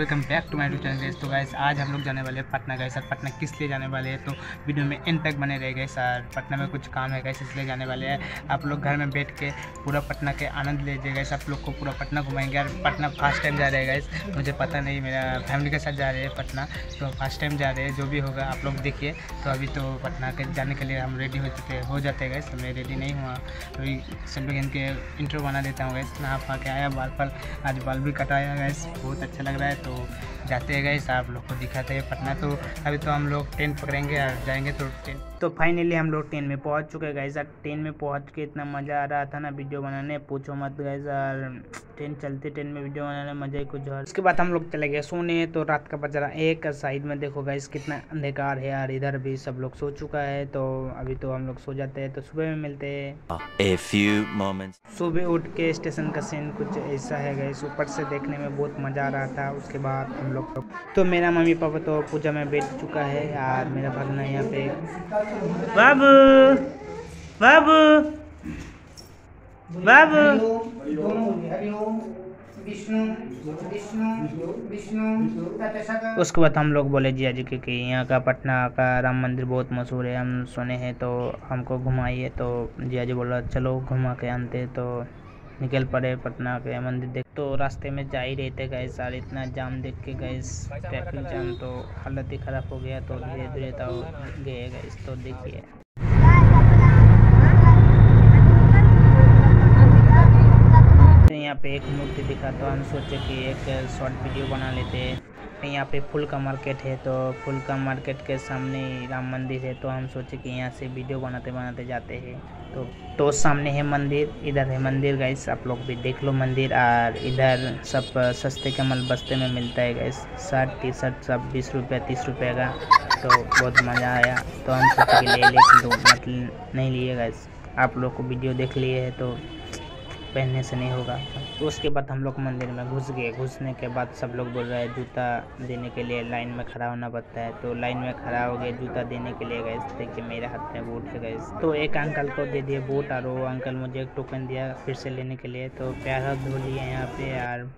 Welcome back to my YouTube channel guys तो guys आज हम लोग जाने वाले हैं पटना गए सर, पटना किस लिए जाने वाले हैं? तो वीडियो में एंड तक बने रहे गए सर। पटना में कुछ काम है गैस इसलिए जाने वाले हैं। आप लोग घर में बैठ के पूरा पटना के आनंद लीजिए गैस आप लोग को पूरा पटना घुमाएँगे यार पटना फ़र्स्ट टाइम जा रहे हैं गैस मुझे पता नहीं, मेरा फैमिली के साथ जा रहे हैं पटना। तो फ़र्स्ट टाइम जा रहे हैं, जो भी होगा आप लोग देखिए। तो अभी तो पटना के जाने के लिए हम रेडी हो चुके हो। जाते हैं गैस मैं रेडी नहीं हुआ। अभी सब लोग इनके इंट्रो बना देता हूँ गैस नहा पा के आया, बाल पर, आज बाल भी कटाया गैस बहुत अच्छा लग रहा है तो जाते हैं गए आप लोग को दिखाते हैं पटना। तो अभी तो हम लोग ट्रेन पकड़ेंगे और जाएँगे तो ट्रेन तो फाइनली हम लोग ट्रेन में पहुँच चुके हैं गैस और ट्रेन में पहुँच के इतना मज़ा आ रहा था ना वीडियो बनाने पूछो मत और ट्रेन चलते ट्रेन में वीडियो बनाने मज़ा ही कुछ और। उसके बाद हम लोग चले गए सोने तो रात का बज रहा एक साइड में देखो गैस कितना अंधकार है यार. इधर भी सब लोग सो चुका है तो अभी तो हम लोग सो जाते हैं तो सुबह में मिलते हैं. सुबह उठ के स्टेशन का सीन कुछ ऐसा है गैस ऊपर से देखने में बहुत मज़ा आ रहा था उसके बाद हम लोग तो मेरा मम्मी पापा तो पूजा में बैठ चुका है यार मेरा भगना यहाँ पे बाबू। बाबू। बाबू। उसके बाद हम लोग बोले जिया जी के कि यहाँ का पटना का राम मंदिर बहुत मशहूर है हम सुने हैं तो हमको घुमाइए तो जिया जी बोला चलो घुमा के आनते तो निकल पड़े पटना के मंदिर देख तो रास्ते में जा ही रहे थे गए सारे इतना जाम देख के गए ट्रैफ़िक जाम तो हालत ही ख़राब हो गया तो धीरे धीरे तो गए गए तो देखिए। तो यहाँ पे एक मूर्ति दिखा तो हम सोचे कि एक शॉर्ट वीडियो बना लेते। हैं यहाँ पे फूल का मार्केट है तो फूल का मार्केट के सामने राम मंदिर है तो हम सोचे कि यहाँ से वीडियो बनाते बनाते जाते हैं। तो तो सामने है मंदिर, इधर है मंदिर गाइस आप लोग भी देख लो मंदिर, और इधर सब सस्ते कमल बस्ते में मिलता है गाइस शर्ट टी शर्ट सब बीस रुपये, तीस रुपये का तो बहुत मज़ा आया। तो हम सोचे कि ले लेकिन तो मतलब नहीं लिए गाइस आप लोग को वीडियो देख लिए है तो पहनने से नहीं होगा। तो उसके बाद हम लोग मंदिर में घुस गए। घुसने के बाद सब लोग बोल रहे हैं, जूता देने के लिए लाइन में खड़ा होना पड़ता है। तो लाइन में खड़ा हो गए, जूता देने के लिए गए। देखिए मेरे हाथ में बूट है गए तो एक अंकल को दे दिए बूट और वो अंकल मुझे एक टोकन दिया फिर से लेने के लिए। तो प्यार धो लिए यहाँ पे यार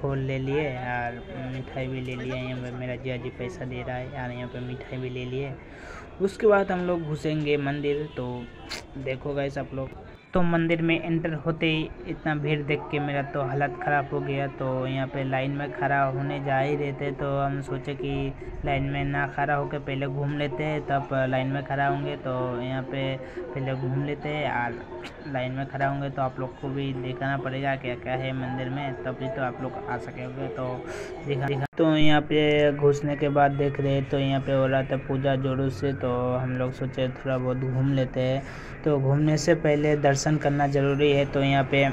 फूल ले लिए और मिठाई भी ले लिए। यहाँ पे मेरा जिया जी पैसा दे रहा है यार यहाँ पे मिठाई भी ले लिए। उसके बाद हम लोग घुसेंगे मंदिर। तो देखो गए आप लोग। तो मंदिर में एंटर होते ही इतना भीड़ देख के मेरा तो हालत ख़राब हो गया। तो यहाँ पे लाइन में खड़ा होने जा ही रहे थे तो हम सोचे कि लाइन में ना खड़ा होकर पहले घूम लेते हैं। तब लाइन में खड़ा होंगे तो यहाँ पे पहले घूम लेते हैं और लाइन में खड़ा होंगे तो आप लोग को भी देखना पड़ेगा क्या क्या है मंदिर में। तभी तो आप लोग आ सकेंगे तो दिखा दिखा तो यहाँ पे घुसने के बाद देख रहे तो यहाँ पे हो रहा था पूजा जोरों से तो हम लोग सोचे थोड़ा बहुत घूम लेते हैं। तो घूमने से पहले दर्शन करना ज़रूरी है तो यहाँ पे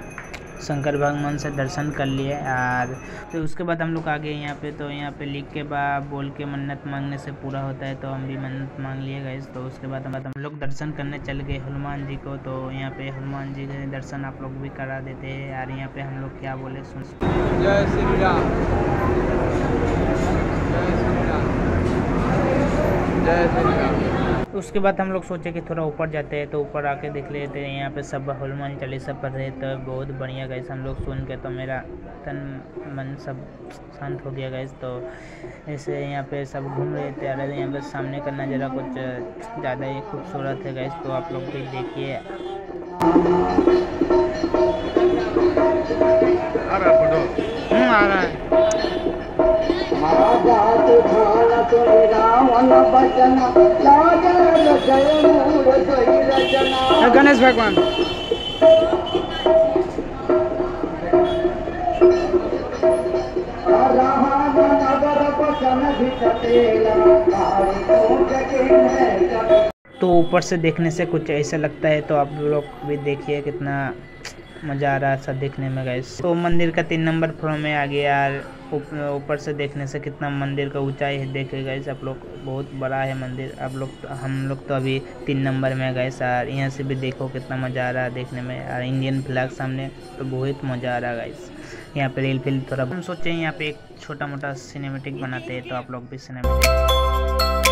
शंकर भगवान से दर्शन कर लिए और तो उसके बाद हम लोग आ गए यहाँ पे तो यहाँ पे लिख के बाद बोल के मन्नत मांगने से पूरा होता है तो हम भी मन्नत मांग लिए गए तो उसके बाद हम हम लोग दर्शन करने चल गए हनुमान जी को तो यहाँ पे हनुमान जी के दर्शन आप लोग भी करा देते हैं और यहाँ पे हम लोग क्या बोले सुन जय जय श्री राम। जय श्री राम। उसके बाद हम लोग सोचे कि थोड़ा ऊपर जाते हैं तो ऊपर आके देख लेते हैं। यहाँ पे सब हनुमान चालीसा पढ़ रहे तो बहुत बढ़िया गए हम लोग सुन के तो मेरा तन मन सब शांत हो गया गए तो ऐसे यहाँ पे सब घूम रहे थे अरे यहाँ पे सामने का नज़ारा कुछ ज़्यादा ही खूबसूरत है गए तो आप लोग भी देखिए। आ रहा फ़ोटो। गणेश भगवान तो ऊपर से देखने से कुछ ऐसा लगता है तो आप लोग भी देखिए कितना मज़ा आ रहा है सब देखने में गैस तो मंदिर का तीन नंबर फ्लोर में आ गया ऊपर से देखने से कितना मंदिर का ऊंचाई है, देखे गए आप लोग, बहुत बड़ा है मंदिर। आप लोग हम लोग तो अभी तीन नंबर में गए सर यहाँ से भी देखो कितना मज़ा आ रहा है देखने में। और इंडियन फ्लैग सामने तो बहुत मज़ा आ रहा है गाइस यहाँ पे रील फील थोड़ा हम सोचे यहाँ पे एक छोटा मोटा सिनेमेटिक बनाते हैं तो आप लोग भी सिनेमेटिक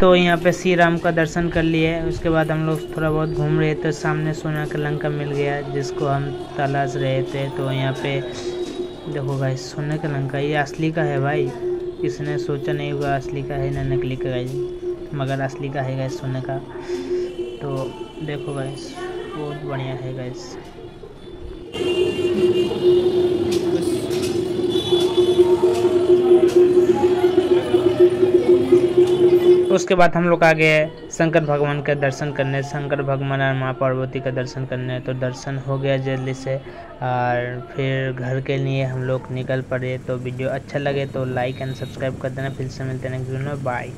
तो यहाँ पे श्री राम का दर्शन कर लिए। उसके बाद हम लोग थोड़ा बहुत घूम रहे थे। सामने सोना का लंका मिल गया, जिसको हम तलाश रहे थे। तो यहाँ पे देखो भाई सोने का लंका, ये असली का है भाई। इसने सोचा नहीं होगा असली का है, ना नकली का है मगर असली का है गैस सोने का। तो देखो गैस बहुत बढ़िया है गैस उसके बाद हम लोग आ गए शंकर भगवान के दर्शन करने, शंकर भगवान और माँ पार्वती का दर्शन करने तो दर्शन हो गया जल्दी से। और फिर घर के लिए हम लोग निकल पड़े तो वीडियो अच्छा लगे तो लाइक एंड सब्सक्राइब कर देना। फिर से मिलते हैं नेक्स्ट वीडियो में। बाय